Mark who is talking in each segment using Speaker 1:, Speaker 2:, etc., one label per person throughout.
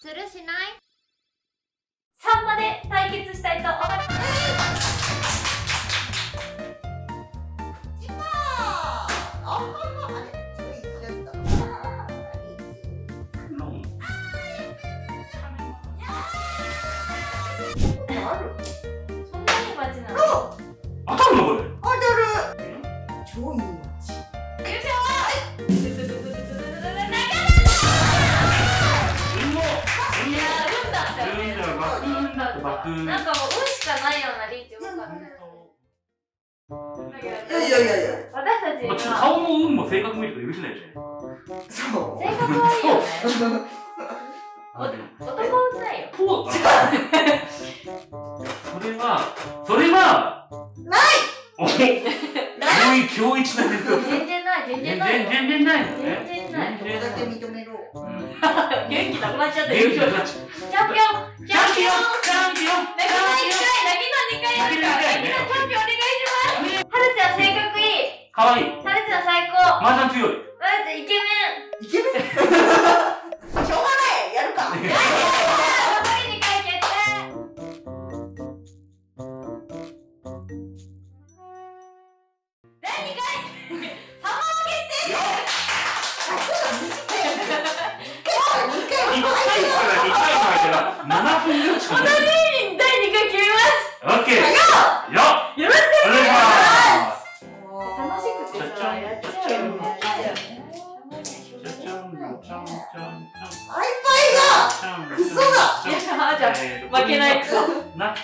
Speaker 1: するしない
Speaker 2: ？3まで対決したいと思いますそんなに街なの
Speaker 3: 当たるのこれ。
Speaker 4: 超いい
Speaker 2: ー
Speaker 3: ンだとバクーン
Speaker 2: なんかもう。運しかないよう。なリーチよかった
Speaker 4: いやいやいやいや
Speaker 2: 私たち
Speaker 3: 顔も運も性格見ると許せないじゃん
Speaker 4: そう。
Speaker 2: 性格はいいよね男運ないよ
Speaker 3: ポーそれはそれは
Speaker 4: ない
Speaker 3: おお今日今日一だね
Speaker 2: 全然ない全然ない
Speaker 3: 全然ない
Speaker 2: 全然ない
Speaker 4: ここだけ認めろ
Speaker 2: 元気なくなっちゃった
Speaker 3: 元
Speaker 2: よ
Speaker 3: 気なくなっちゃう。
Speaker 2: チャンピオンチャンピオン
Speaker 3: チャンピオン
Speaker 2: 泣きの1回泣きの2回やるから泣きのチャンピオンお願いしますはるちゃん性格いい。
Speaker 3: かわい。い
Speaker 2: はるちゃん最高。
Speaker 3: 麻雀強い。
Speaker 2: はるちゃんイケメン。
Speaker 4: イケメン。しょうがない。やるか
Speaker 2: 回
Speaker 3: までは七分ぐらいしかない
Speaker 2: 第2回決めます。
Speaker 3: オッケー。よっ。
Speaker 2: よろしく
Speaker 3: お願いします。
Speaker 2: 楽しくてさやっちゃうよね。
Speaker 4: アイパ
Speaker 3: ゃん
Speaker 4: クソだ
Speaker 2: いやじゃあ負けない。クソ
Speaker 3: な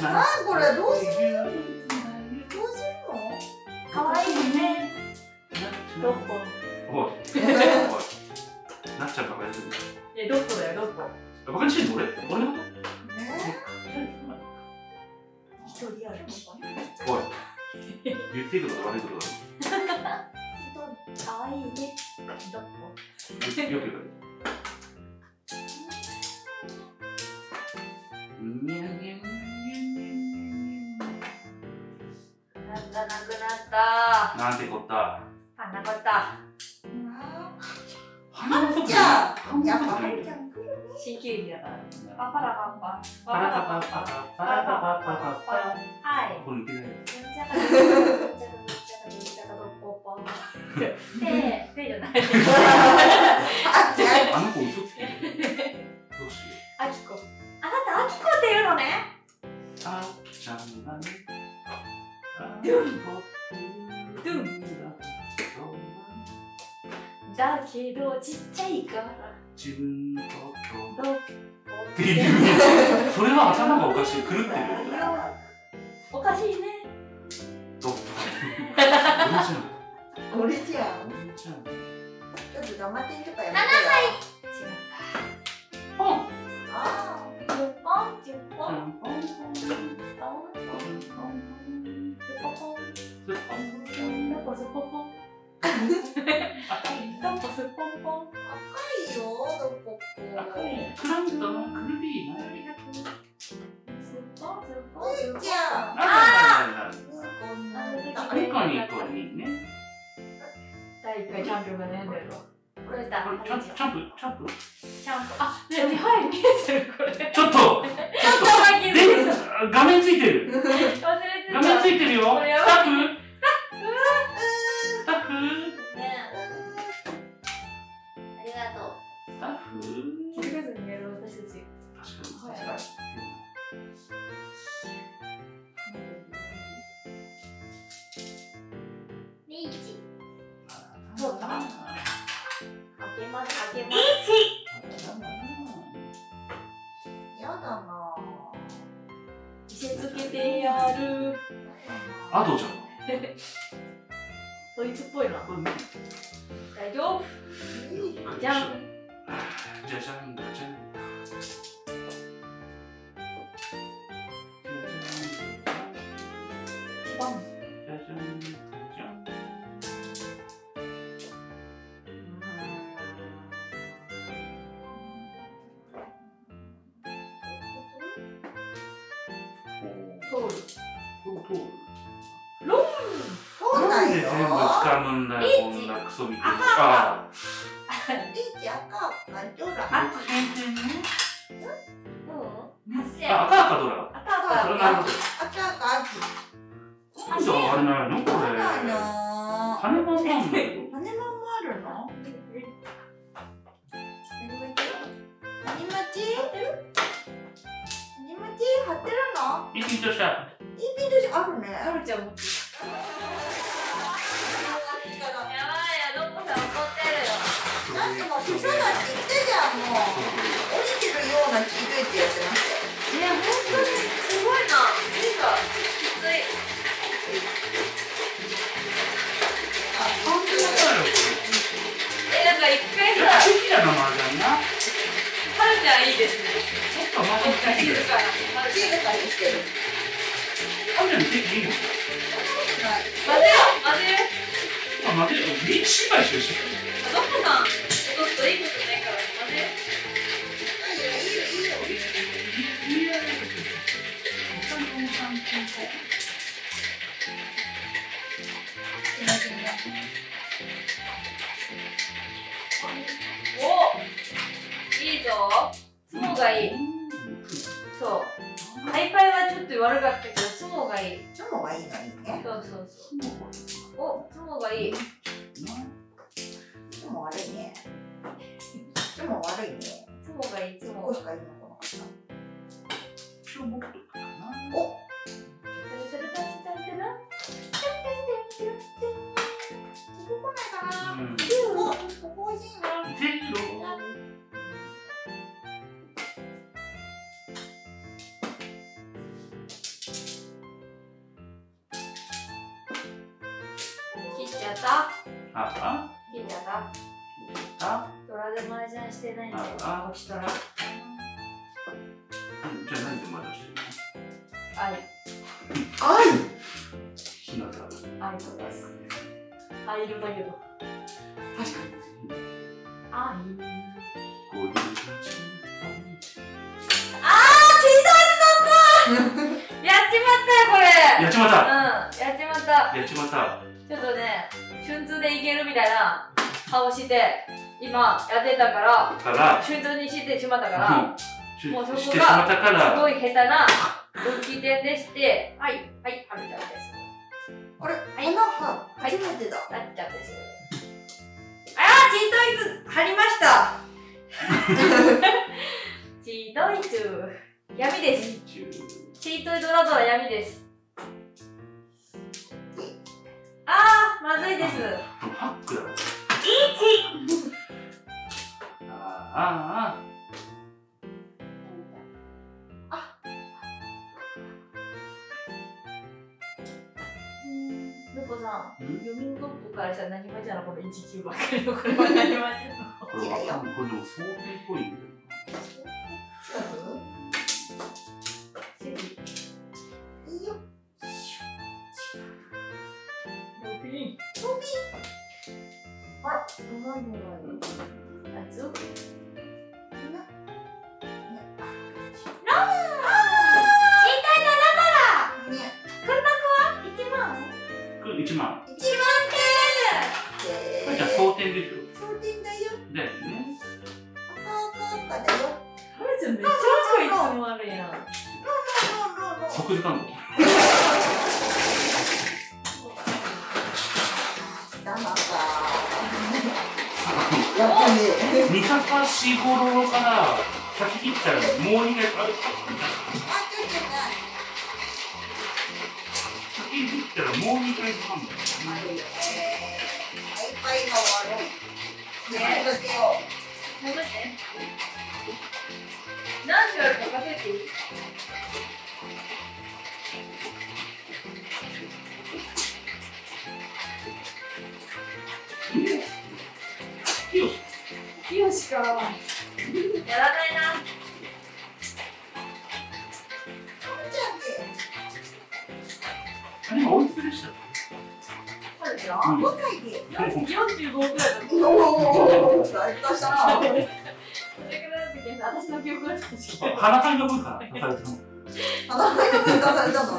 Speaker 3: か
Speaker 2: らあ
Speaker 4: こ？れどうするどうするの
Speaker 2: かわいいねどこ？
Speaker 3: おいおいなっちゃうバカやつ
Speaker 2: えどこ？だよどこ？
Speaker 3: バカにしてんの俺俺のこ？
Speaker 4: ね
Speaker 2: 一人ある
Speaker 3: とおい言っていいこ？とと悪いこ？と
Speaker 2: かわいいねどこ？
Speaker 3: よく言わ
Speaker 2: なん
Speaker 3: てこった？
Speaker 2: あなかった？
Speaker 3: 花の
Speaker 4: じゃあやっぱはるちゃん来る
Speaker 2: 新球技だから。パパラパパ。
Speaker 3: パラパパパパパ。ラそれは頭がおかしい狂ってるよ。
Speaker 2: おかしいね。
Speaker 3: どっ俺じゃ
Speaker 4: 俺じゃんちょっと黙ってんとかやめてよ
Speaker 2: 違っ
Speaker 3: ポン
Speaker 4: あ
Speaker 2: た10本10
Speaker 3: ポ
Speaker 2: 本
Speaker 3: ンポンポン
Speaker 2: ポン
Speaker 3: ポン
Speaker 2: ポンポン
Speaker 3: スッポン
Speaker 2: どこすポンポン
Speaker 3: 赤い
Speaker 2: どこすポンポンなんかすっぽんぽん
Speaker 4: 赤いよどこ
Speaker 3: 赤いクランクとのクルビーの
Speaker 2: すポンすポン
Speaker 4: おいちゃん
Speaker 3: あ
Speaker 4: こん
Speaker 2: あ
Speaker 3: あニコニコにね
Speaker 2: 第1回チャンピオンが悩んでるわこれだ
Speaker 3: チャンプチャンプチャンプ
Speaker 2: チャンプあね手配見えてるこれ
Speaker 3: ちょっとちょっと画面ついてる画面ついてるよ
Speaker 2: 通
Speaker 4: うなんよ
Speaker 3: なんで全部掴むんだよ、こんなクソみたいな。あ
Speaker 4: リーチ赤かドラ
Speaker 3: あ、変点ね。赤赤ドラ。
Speaker 2: 赤赤
Speaker 3: それなるほど。
Speaker 4: 赤か赤
Speaker 3: なんであれないの
Speaker 4: な
Speaker 3: ん
Speaker 4: かもう普通だってじゃんもう降りてるような聞いといてやってましたよ
Speaker 2: いや本当にすごいななんかきつい
Speaker 4: あ本当だ
Speaker 2: えなんか一回さ
Speaker 3: 好きだな、麻雀な。
Speaker 2: はるちゃんいいですね
Speaker 3: ちょっと麻雀。
Speaker 2: 静かなはるち
Speaker 4: 静かにしてる
Speaker 3: 麻雀的にいいの
Speaker 4: はい
Speaker 2: ゃん混ぜよう混ぜ
Speaker 3: あ、待てよ。リーチ失敗してるし。
Speaker 2: どこさん？そう。ハイパイはちょっと悪かったけど相撲がいい。
Speaker 4: チョモがいいのいいね。
Speaker 2: そうそうそう。お相撲がいい。
Speaker 4: チョモ悪いね。チョモ悪いね。
Speaker 2: 相撲がいい相撲
Speaker 4: ここしかい。いのこの方
Speaker 3: おあ
Speaker 2: ドラで麻雀してないんだよ。
Speaker 3: あ
Speaker 2: こっちとら
Speaker 3: じゃあ何でまだしてるの？ひなた
Speaker 2: 愛とです愛色だけど。
Speaker 3: 確かに。
Speaker 2: 愛。
Speaker 3: こういう
Speaker 2: やっちまったよこれ。
Speaker 3: やっちまった。
Speaker 2: うんやっちまった。
Speaker 3: やっちまった。
Speaker 2: ちょっとね春通でいけるみたいな顔して今やってたから
Speaker 3: から
Speaker 2: 春通にしてしまったから
Speaker 3: もう
Speaker 2: もうそこがす
Speaker 3: ら。
Speaker 2: ごい下手な分岐点でしてはい。はいはるちゃんです。
Speaker 4: あれ？
Speaker 2: はい。
Speaker 4: 花は初めてだ。
Speaker 2: なっちゃんです。あーチートイツ貼りました。チートイツ闇です。チートイドラドラ闇です。あーまずいです。
Speaker 3: ファックだ
Speaker 2: からしたら何マジなこの19ばっかりのこれは何マジなの
Speaker 3: これこれでも想定っぽいんだよ
Speaker 4: だよ
Speaker 3: ね。
Speaker 4: だよ。
Speaker 2: はるちゃんめっちゃ赤いつもあるやん。
Speaker 3: 即時
Speaker 4: やっぱり
Speaker 3: 三鷹四五郎から先切ったらもう二回あ
Speaker 4: あちょっとない
Speaker 3: 先切ったらもう二回かむ
Speaker 4: ある。よねいっぱいが悪いね
Speaker 2: て何時あるか数えていい
Speaker 3: よし
Speaker 2: よしか？やらないな
Speaker 3: あ今おいくつでした
Speaker 2: はるちゃん
Speaker 3: うん。
Speaker 4: 5歳で。
Speaker 2: 45ぐらい
Speaker 4: おお大したな
Speaker 2: それぐらいだったけど私の記憶が確か
Speaker 3: あ花さん呼ぶから二人とも
Speaker 4: 名前の文化されたの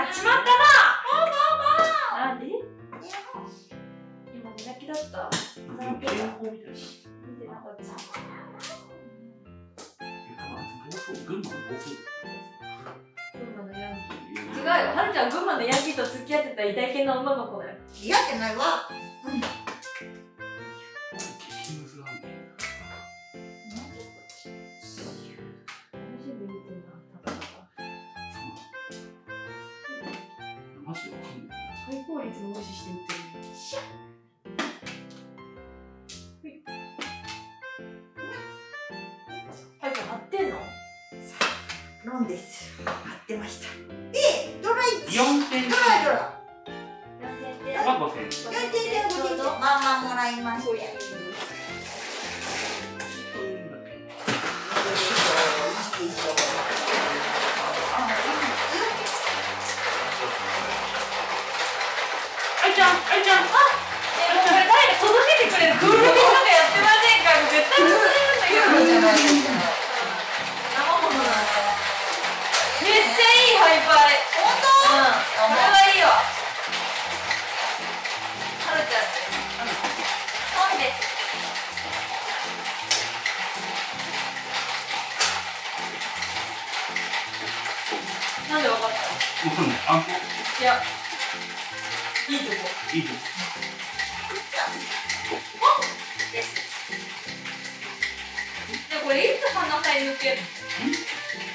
Speaker 2: やっちまったな。なんで？
Speaker 4: ー
Speaker 2: 今磨きだった。
Speaker 3: 警報みたいな
Speaker 2: 見て。なかった
Speaker 3: 群馬の
Speaker 2: 群馬のヤンキー違うよはるちゃん群馬のヤンキーと付き合って。た偉大系の女の子だよ
Speaker 4: 嫌って。ないわ
Speaker 3: 4点
Speaker 4: ドライドラ
Speaker 3: は5点
Speaker 4: 4点で5点でまあまあもらいましたよいいでしょ
Speaker 3: あいちゃん。あいちゃん。
Speaker 2: えもうこれ誰か届けてくれるクール便とかやってません。か絶対忘れるん。だけど
Speaker 4: いいじゃないですか
Speaker 2: 生ものだねめっちゃいいハイパイった
Speaker 3: もうねあんこ
Speaker 2: いや。いいとこ。
Speaker 3: いいと
Speaker 2: でこれいつ鼻肺抜け？るの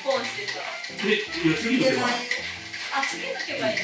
Speaker 2: ポンしてさ
Speaker 3: えいや次の手は
Speaker 2: あ次抜けばいい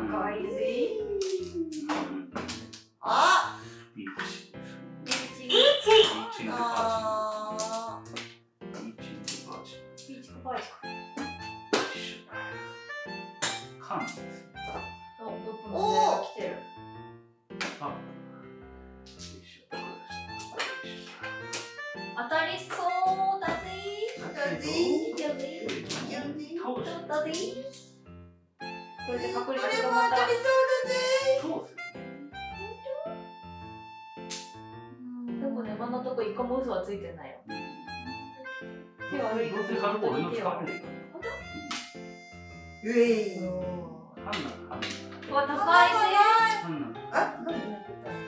Speaker 2: 赤個も嘘はついてないよ。手悪い
Speaker 3: どうせ買う
Speaker 4: えい。
Speaker 2: わ高いぜ
Speaker 3: ナハンナ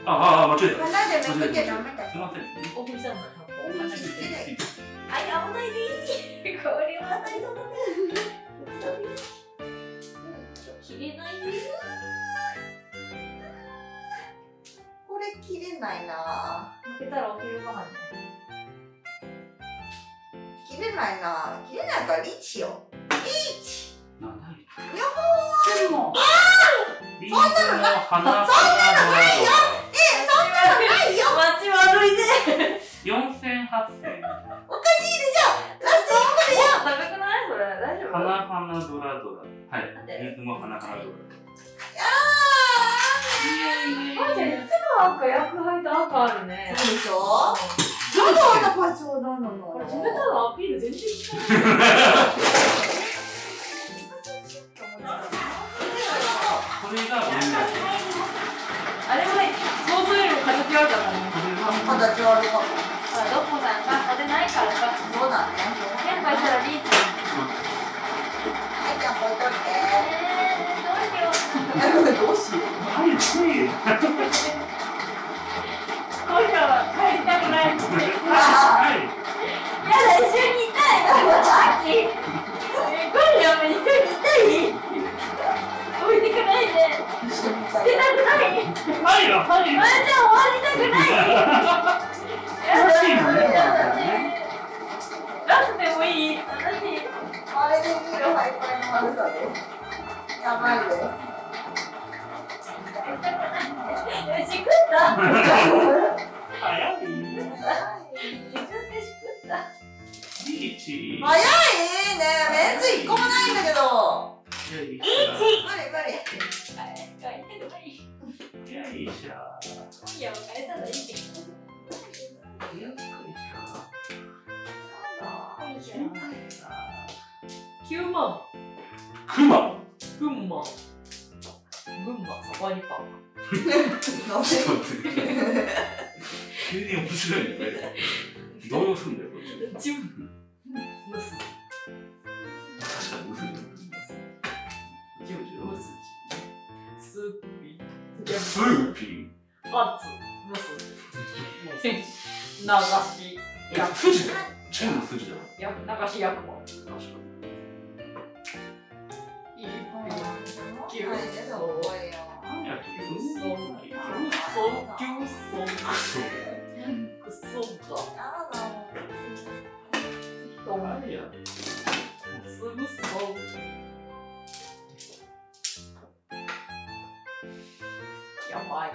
Speaker 4: あ
Speaker 3: ああ間違えた。
Speaker 4: 花でめくっちゃダメだ
Speaker 3: すいません。
Speaker 2: 大きさなの
Speaker 4: 大きい失礼
Speaker 2: あ危ない。ぜこれは当たりそうだぜ切れない
Speaker 4: 切れないな。
Speaker 2: 負けたら起きるかもね
Speaker 4: 切れないな。切れないからリーチしよ。うリーチ。
Speaker 3: 7位
Speaker 4: やっほー。
Speaker 3: もリーズの花
Speaker 4: そんなのないよ。えそんなのないよ。
Speaker 2: 街悪いぜ
Speaker 3: 4000 8000
Speaker 4: おかしいでしょ。ラスト1個でしょ
Speaker 2: 高くない？それ。大丈夫？
Speaker 3: 花花ドラドラ。はい。
Speaker 2: なんで
Speaker 3: リズム花花ドラ。
Speaker 2: マジでいつも赤薬杯と赤あるね。
Speaker 4: そうでしょ？そうなのなの
Speaker 2: これ自分とのアピール全然聞かない
Speaker 3: これが。
Speaker 2: あれは想像よりも形悪かったね
Speaker 4: 形悪かっ
Speaker 2: ほらどこさんが食べないからさ
Speaker 4: たそうだね
Speaker 2: 先輩したら。リーチ
Speaker 4: はいじゃあ置いといて。
Speaker 2: えー、どうしよう。
Speaker 4: どうしよう。
Speaker 3: はい、つい。
Speaker 2: 今夜は帰りたくない9万
Speaker 3: クマ。
Speaker 2: 群馬。群馬サファリパー
Speaker 4: の？
Speaker 3: ちょっと待って。急に面白いね。動揺するんだよ、こっち。
Speaker 2: クジュンム。ス
Speaker 3: 確かに。
Speaker 2: ジュンム。ススーピー
Speaker 3: スーピ
Speaker 2: パツム。ス流し
Speaker 3: ー。え、筋だよ。チェーンの筋だよ。
Speaker 2: や流し役も
Speaker 3: 確かに。
Speaker 4: はい。ねそうこれよ
Speaker 3: 何やってる
Speaker 2: クソクソキュソ
Speaker 3: クソ。
Speaker 2: クソか
Speaker 4: やだも
Speaker 2: と
Speaker 3: 何や
Speaker 2: ばい。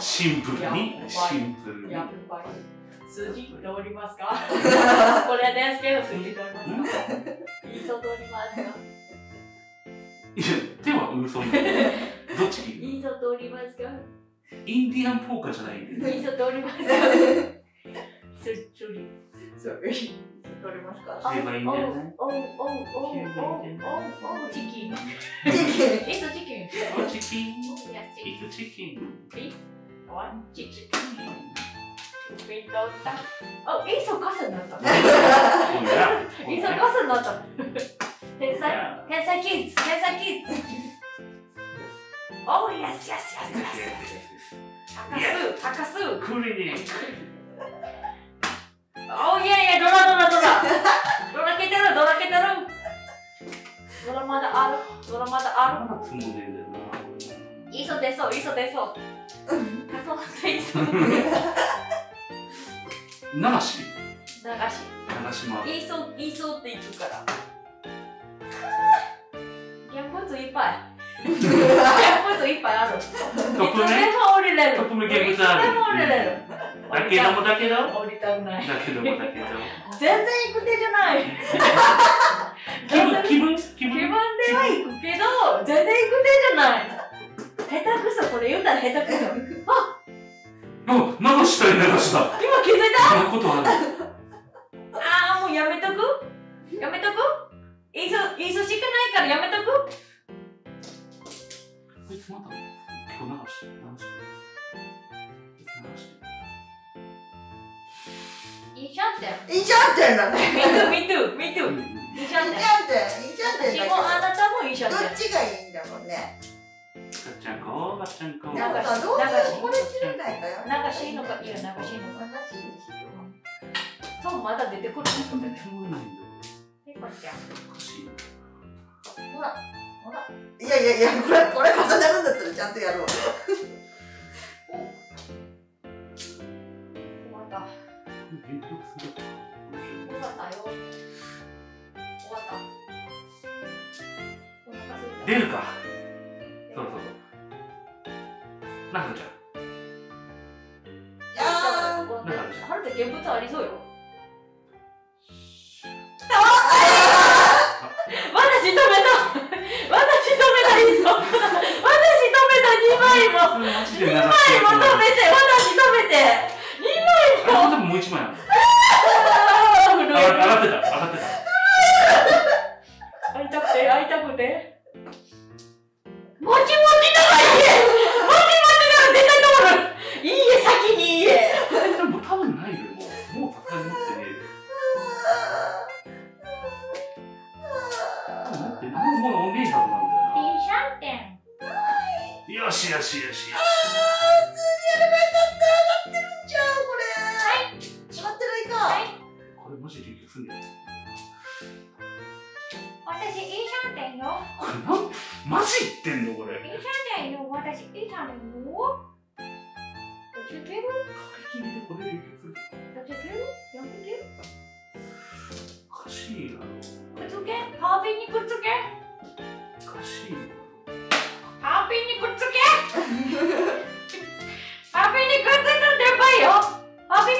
Speaker 3: シンプルに、シンプルに。
Speaker 2: やばい。数字通りますかこれですけど数字通りますか通ります、
Speaker 3: 手は嘘みたいな。どっち？聞い
Speaker 2: いいそう通りますか？
Speaker 3: インディアンポーカーじゃないんで。
Speaker 2: いいそう通りますか？すっちょり
Speaker 4: そう取りますか？
Speaker 3: 言えばいいんだよね。
Speaker 2: おうおうおうおうおうおうチキン
Speaker 4: チキン
Speaker 2: It's a chicken
Speaker 3: おチキン。
Speaker 2: Yes, chicken
Speaker 3: イクチキン。
Speaker 2: One chicken ピンとったあ、いいそう傘になった。いいそう傘になった天才天才キッズ天才キッズ Oh yes yes yes yes 博士博士
Speaker 3: クリニック。
Speaker 2: おいやいや、ドラドラドラ。ドラけてる、ドラけてる。ドラまだある、ドラまだあ
Speaker 3: まだ積んでんだよな。
Speaker 2: る。いいそう出そう、いいそう出そう。あ、そうっていいそう。流
Speaker 3: 流し。
Speaker 2: し。
Speaker 3: 流しも。
Speaker 2: いいそう、いいそうって言うから。現物いっぱい。現物いっぱいある。いつで。も降りれる。
Speaker 3: トップの現物ある
Speaker 2: いつでも降りれる。
Speaker 3: だけどもだけど。だ
Speaker 2: 降りたくない。
Speaker 3: けどもだけど。
Speaker 2: 全然行く手じゃない。
Speaker 3: 気分、気分、気
Speaker 2: 気分
Speaker 3: 分。
Speaker 2: では行くけど、全然行く手じゃない。下手くそ、これ言うたら下手くそ。
Speaker 3: あ、流したい流した。
Speaker 2: 今気づいた？
Speaker 3: そんなことある？
Speaker 2: ああ、もうやめとく？やめとく？いいそ、いいそしかないからやめとく？
Speaker 3: こいつまだ今日流して、流して。流して。
Speaker 2: いいじゃんって。
Speaker 4: いいじゃんってんだね
Speaker 3: ん
Speaker 4: ゃん
Speaker 2: って。
Speaker 4: っていいじゃんってんだ
Speaker 2: 私もあなたもいいじゃんって。
Speaker 4: けどどっちがいいんだろうね
Speaker 3: ガッチャンコ、ガッチャンコ。
Speaker 4: でもさどうせこれ知らないから
Speaker 2: 流しいいのかいいよ、流しいいのか。
Speaker 4: 流しいにしよう
Speaker 2: そう、まだ出てくるね。
Speaker 3: とてもないんだよ。
Speaker 2: ペコちゃん。
Speaker 3: おかしい。
Speaker 4: ほらほらいやいやいやこれこれ重なるんだったらちゃんとやるわ
Speaker 2: 終わった。終わったよ。終わった。お腹すいた
Speaker 3: 出るか。
Speaker 2: よ
Speaker 3: しよしよし。よし
Speaker 4: 普通にやればよかった上がってるんちゃうこれ。はい。上がってないか、
Speaker 2: はい。
Speaker 3: これマジでんだよ。
Speaker 2: 私いいシャンテンよ。
Speaker 3: これなんマジ言ってんのこれ。
Speaker 2: いいシャンテンよ私。いいシャンテンよ。どっち行ける
Speaker 3: 聞いてこれで結局
Speaker 2: どっち行けるやめて
Speaker 3: おかしいな。
Speaker 2: くっつけ？ハーピーにくっつけ？
Speaker 3: おかしいな
Speaker 2: ハーピーにくっつけ。ハーピーにくっついたらやばいよ。ハーピー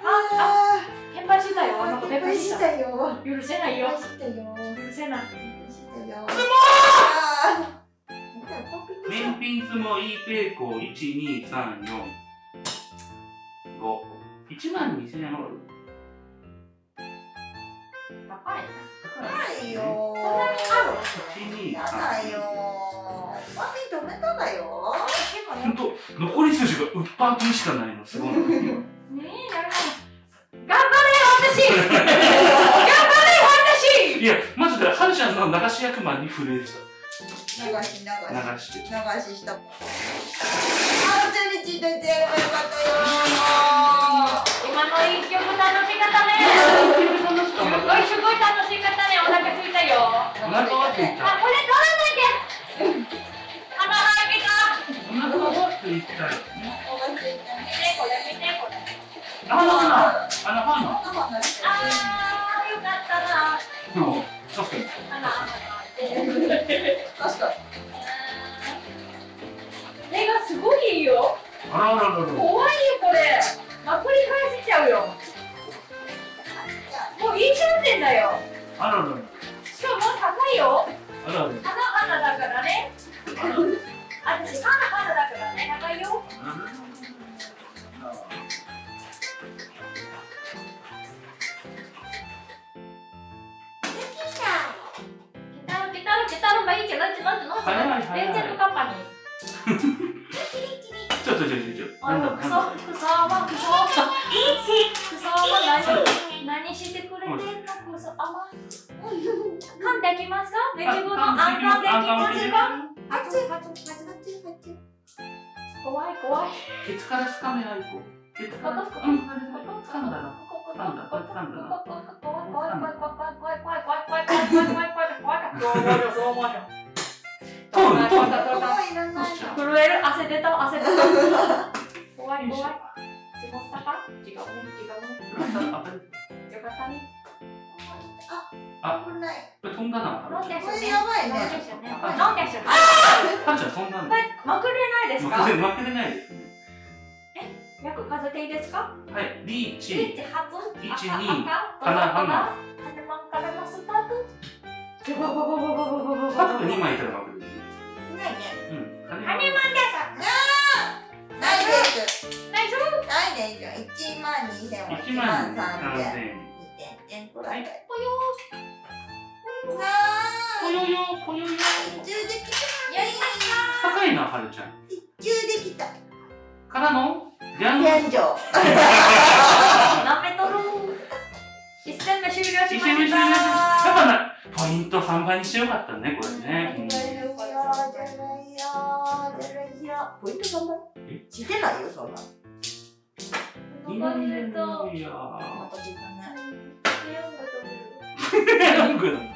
Speaker 2: あ、あ、
Speaker 4: あ
Speaker 2: 転売したよ。あの子
Speaker 4: ー
Speaker 2: 転売し
Speaker 4: したたよ。
Speaker 2: 許せないよ。許せない。
Speaker 4: したよ。つもー。
Speaker 3: 面品相撲 E ペイコ12345 1万2000円ある
Speaker 2: 高い
Speaker 4: いよ。
Speaker 2: そんなにある
Speaker 4: やだよ。マミ止めただよ。
Speaker 2: でも
Speaker 3: ほんと残り筋がウッパー金しかないの。すごい。
Speaker 2: ねえ、やる頑張れよ、私。頑張れよ、私。
Speaker 3: いやマジでハルちゃんの流し役満に震えて
Speaker 4: 流し流し。
Speaker 3: た流して。
Speaker 4: 流しした。あーとやればよかったよ
Speaker 2: 今の一曲楽しかったね すごいすごい楽しかったね、お腹すいたよ。あ、
Speaker 3: お腹はついた。
Speaker 2: これ取らなきゃ。鼻開けた。
Speaker 3: お腹はついたよ。
Speaker 4: お腹空いた
Speaker 2: 見て、これ見て、これ
Speaker 3: あのあのあのファンの
Speaker 2: あー、よかったな。
Speaker 3: うん確か。に
Speaker 4: 確かに
Speaker 2: 目がすごいいいよ。
Speaker 3: あらあらあらあら。
Speaker 2: 怖いよ、これ。まくり返しちゃうよ飲食店だよ。
Speaker 3: あらら
Speaker 2: 今日も高いよ。
Speaker 3: あらら
Speaker 2: あらだからね。あ私あらあらだからね。高いよ。ペタロペタロペタロがいいけど、ててて、ち
Speaker 3: ょちょっとちょっと。
Speaker 2: あのクソクソはクソはクソは何何してくれてんのクソあま噛んできますかベジゴのあん噛んできますか
Speaker 4: あっちあっちあっちあっちち
Speaker 2: 怖い怖い
Speaker 3: ケツからつかめない子ケツからつかうんつかんだな掴んだこれ掴んだな
Speaker 2: 怖い怖い怖い怖い怖い怖い怖い怖い怖い怖い怖い怖い怖いそう思うよそう思うよ
Speaker 3: トントン
Speaker 4: ここいらない
Speaker 2: 震える汗出た汗出た怖い怖い自分した。か違うね違うねよかったね
Speaker 4: 危な。い
Speaker 3: 飛んだな。
Speaker 2: 飲んで
Speaker 4: これやばいね
Speaker 2: 飲んでしょねこれ飲んでしょね
Speaker 3: ちゃん飛んだんだ。
Speaker 2: これまくれないですか
Speaker 3: 負け負けてないですね
Speaker 2: 約数えて。いいですか
Speaker 3: はいリーチ
Speaker 2: リーチ初
Speaker 3: 一
Speaker 2: 赤
Speaker 3: 二
Speaker 2: 赤
Speaker 3: 花花
Speaker 2: 花からのスタートジャバババババババババ
Speaker 3: パック2枚いたら負ける
Speaker 2: で
Speaker 4: 1万2000
Speaker 3: 万
Speaker 4: 三
Speaker 3: 千
Speaker 4: 円。くらい。
Speaker 2: ぽよ
Speaker 4: ー。
Speaker 3: ぽよよ、ぽよよ。
Speaker 4: 一級できた。
Speaker 2: やい
Speaker 3: 高いな、はるちゃん。
Speaker 4: 一級できた。
Speaker 3: からのギ
Speaker 4: ャン。
Speaker 2: なめとる。一戦目終了しました。
Speaker 3: 一終了。やっぱな、ポイント三倍に。してよかったね、これね。
Speaker 4: ポイント三倍してないよ、そんな。
Speaker 2: 飲まれると。
Speaker 4: また時間な
Speaker 2: い。ヤング食
Speaker 3: べ。ヤング